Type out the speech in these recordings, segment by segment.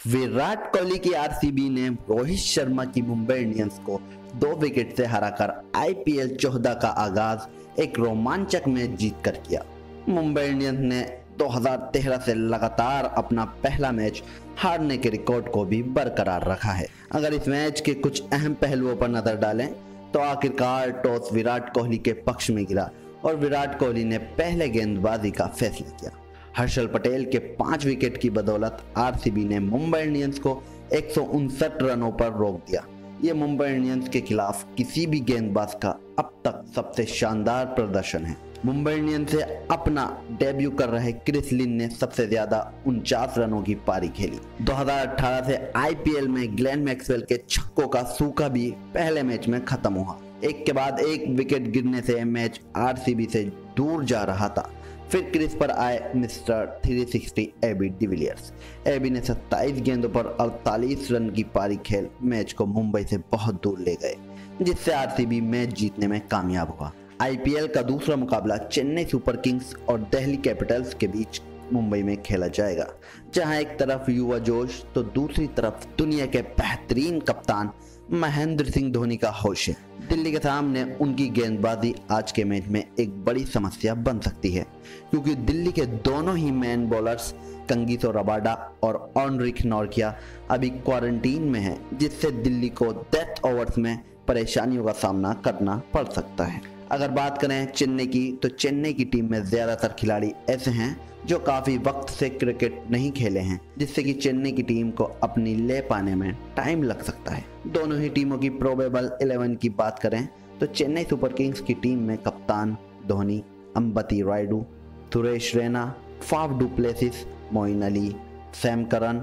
विराट कोहली की आरसीबी ने रोहित शर्मा की मुंबई इंडियंस को दो विकेट से हराकर आईपीएल 14 का आगाज़ एक रोमांचक मैच जीत कर किया। मुंबई इंडियंस ने 2013 से लगातार अपना पहला मैच हारने के रिकॉर्ड को भी बरकरार रखा है। अगर इस मैच के कुछ अहम पहलुओं पर नज़र डालें तो आखिरकार टॉस विराट कोहली के पक्ष में गिरा और विराट कोहली ने पहले गेंदबाजी का फैसला किया। हर्षल पटेल के पाँच विकेट की बदौलत आरसीबी ने मुंबई इंडियंस को एक सौ उनसठ रनों पर रोक दिया। ये मुंबई इंडियंस के खिलाफ किसी भी गेंदबाज का अब तक सबसे शानदार प्रदर्शन है। मुंबई इंडियंस से अपना डेब्यू कर रहे क्रिस लिन ने सबसे ज़्यादा उनचास रनों की पारी खेली। 2018 से आईपीएल में ग्लेन मैक्सवेल के छक्कों का सूखा भी पहले मैच में खत्म हुआ। एक के बाद एक विकेट गिरने से मैच आरसीबी से दूर जा रहा था। फिर क्रिस पर आए mister 360 sixty AB de Villiers AB ने 27 गेंदों पर 48 रन की पारी खेल मैच को मुंबई से बहुत दूर ले गए, जिससे आरसीबी मैच जीतने में कामयाब हुआ। आईपीएल का दूसरा मुकाबला चेन्नई सुपर किंग्स और दिल्ली कैपिटल्स के बीच मुंबई में खेला जाएगा। जहाँ एक तरफ़ युवा जोश तो दूसरी तरफ़ दुनिया के बेहतरीन कप्तान महेंद्र सिंह धोनी का होश है। दिल्ली के सामने उनकी गेंदबाजी आज के मैच में एक बड़ी समस्या बन सकती है, क्योंकि दिल्ली के दोनों ही मैन बॉलर्स कंगीसो रबाडा और ऑनरिक नॉर्किया अभी क्वारंटीन में हैं, जिससे दिल्ली को डेथ ओवर्स में परेशानियों का सामना करना पड़ सकता है। अगर बात करें चेन्नई की तो चेन्नई की टीम में ज़्यादातर खिलाड़ी ऐसे हैं जो काफ़ी वक्त से क्रिकेट नहीं खेले हैं, जिससे कि चेन्नई की टीम को अपनी ले पाने में टाइम लग सकता है। दोनों ही टीमों की प्रोबेबल इलेवन की बात करें तो चेन्नई सुपर किंग्स की टीम में कप्तान Dhoni, Ambati Rayudu, Suresh Raina, Faf du Plessis, Moeen Ali, Sam Curran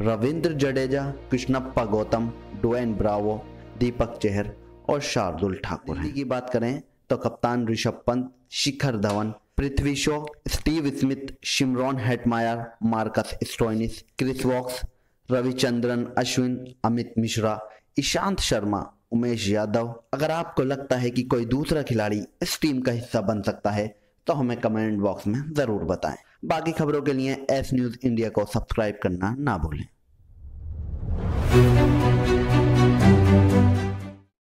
Ravindra Jadeja, Krishnappa Gowtham, Dwayne Bravo, Deepak Chahar और शार्दुल ठाकुर की बात करें तो कप्तान Rishabh Pant, Shikhar Dhawan, Prithvi Shaw, Steve Smith, Shimron Hetmyer, Marcus Stoinis, Chris Woakes, Ravichandran Ashwin, Amit Mishra, Ishant Sharma, Umesh Yadav. अगर आपको लगता है कि कोई दूसरा खिलाड़ी इस टीम का हिस्सा बन सकता है तो हमें कमेंट बॉक्स में ज़रूर बताएँ। बाकी खबरों के लिए एस न्यूज़ इंडिया को सब्सक्राइब करना ना भूलें।